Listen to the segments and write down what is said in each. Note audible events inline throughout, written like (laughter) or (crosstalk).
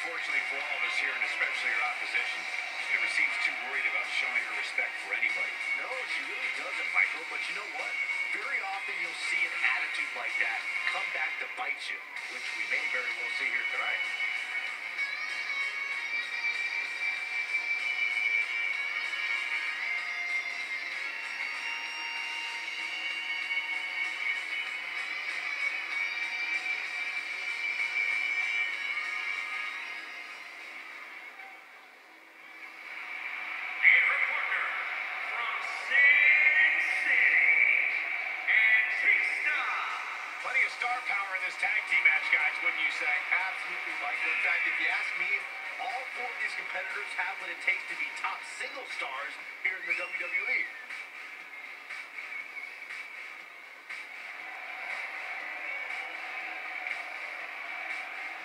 But unfortunately for all of us here, and especially her opposition, she never seems too worried about showing her respect for anybody. No, she really doesn't, Michael. But you know what? Very often you'll see an attitude like that come back to bite you, which we may very well see here tonight. In fact, if you ask me, all four of these competitors have what it takes to be top single stars here in the. WWE.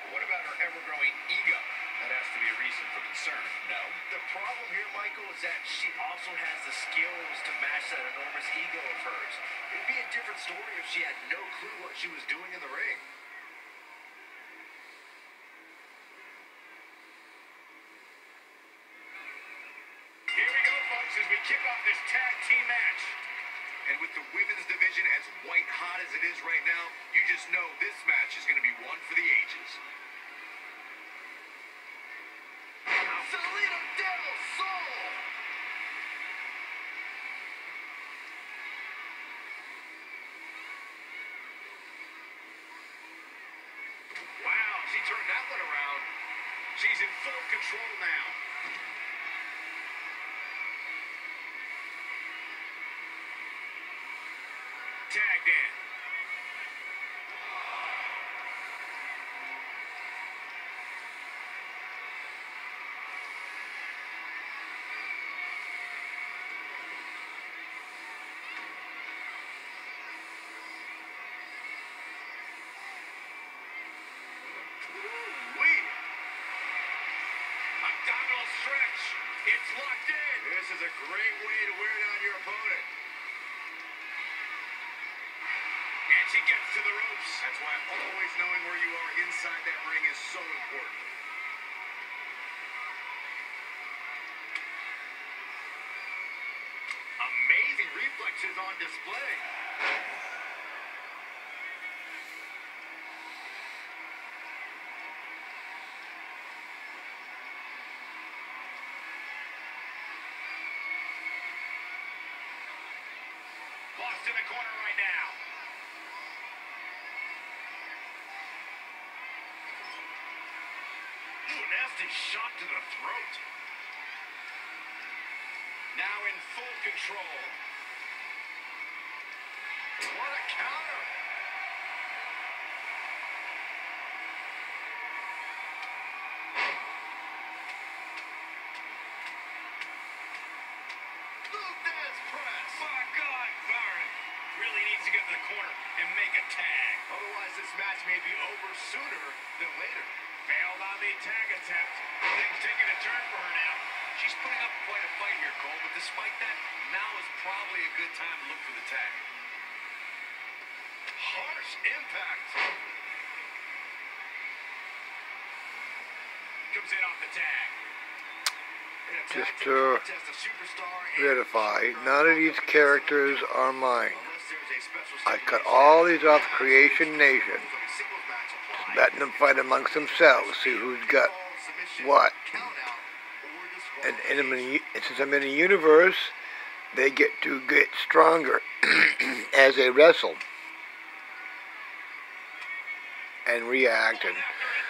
What about her ever-growing ego? That has to be a reason for concern, no? The problem here, Michael, is that she also has the skills to match that enormous ego of hers. It'd be a different story if she had no clue what she was doing in the ring. Here we go, folks, as we kick off this tag team match. And with the women's division as white hot as it is right now, you just know this match is going to be one for the ages. Selena Del Sol! Wow, she turned that one around. She's in full control now. Tagged in. Abdominal stretch. It's locked in. This is a great way to wear down your opponent. And she gets to the ropes. That's why always knowing where you are inside that ring is so important. Amazing reflexes on display. Lost in the corner right now. Nasty shot to the throat. Now in full control. What a counter! Lou Thesz press! My God, Byron really needs to get to the corner and make a tag. Otherwise, this match may be over sooner than later. Failed on the tag attempt. Things taking a turn for her now. She's putting up quite a fight here, Cole, but despite that, now is probably a good time to look for the tag. Harsh impact. Comes in off the tag. In uh, a tag Just to superstar and verify, none of these characters are mine. unless there's a special I cut all these off Creation Nation, Rules of a singles match apply. Letting them fight amongst themselves, see who's got what. And, and, I'm in a, since I'm in a universe, they get to get stronger (clears throat) as they wrestle and react and